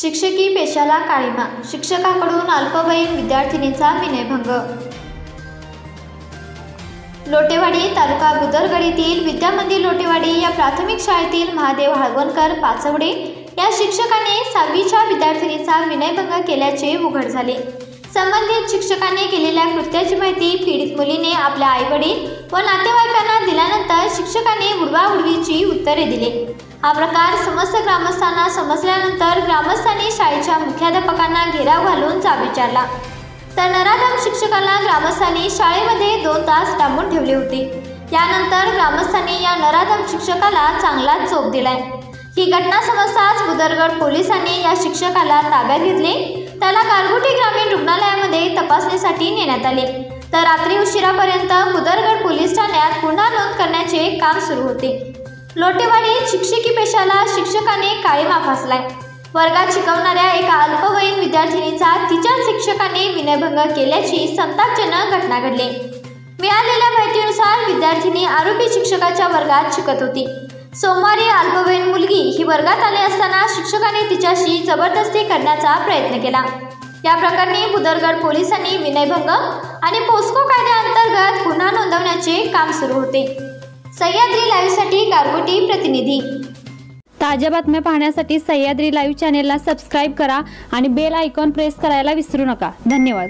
शिक्षकी पेशाला काळीमा. शिक्षकाकडून अल्पवयीन विद्यार्थिनीचा विनयभंग. लोटेवाडी तालुका बुदरगड येथील विद्यामंदिर लोटेवाडी या प्राथमिक शाळेतील महादेव हळवणकर पाचवडे या शिक्षकाने सहावीच्या विद्यार्थिनीचा विनयभंग केल्याचे उघड झाले. संबंधित शिक्षकाने केलेल्या कृत्याची माहिती पीडित मुलीने आपल्या आईवडील व नातेवाईकांना दिल्यानंतर शिक्षकाने उत्तरे दिले. हा प्रकार समस्त ग्रामस्थांना समजल्यानंतर ग्रामस्थांनी शाळेच्या मुख्याध्यापकांना घेराव घालून जाब विचारला. तर नराधम शिक्षकाला ग्रामस्थांनी शाळेमध्ये दोन तास डांबून ठेवले होते. यानंतर ग्रामस्थांनी या नराधम शिक्षकाला चांगलाच चोप दिलाय. ही घटना समजताच बुदरगड पोलिसांनी या शिक्षकाला ताब्यात घेतले. त्याला गारगोटी ग्रामीण रुग्णालयामध्ये तपासणीसाठी नेण्यात आले. तर रात्री उशिरापर्यंत बुदरगड पोलीस ठाण्यात गुन्हा नोंद करण्याचे काम सुरू होते. लोटेवाडीत शिक्षकी पेशाला शिक्षकाने काळीमा फासलाय. वर्गात शिकवणाऱ्या एका अल्पवयीन विद्यार्थिनीचा तिच्या शिक्षकाने विनयभंग केल्याची संतापजनक घटना घडली. मिळालेल्या माहितीनुसार विद्यार्थिनी आरोपी शिक्षकाच्या वर्गात शिकत होती. सोमवारी अल्पवयीन मुलगी ही वर्गात आली असताना शिक्षकाने तिच्याशी जबरदस्ती करण्याचा प्रयत्न केला. या प्रकरणी बुदरगड पोलिसांनी विनयभंग आणि पोस्को कायद्याअंतर्गत गुन्हा नोंदवण्याचे काम सुरू होते. सह्याद्री लाईव्हसाठी गारगोटी प्रतिनिधी. ताज्या बातम्या पाहण्यासाठी सह्याद्री लाईव्ह चॅनेलला सबस्क्राईब करा आणि बेल आयकॉन प्रेस करायला विसरू नका. धन्यवाद.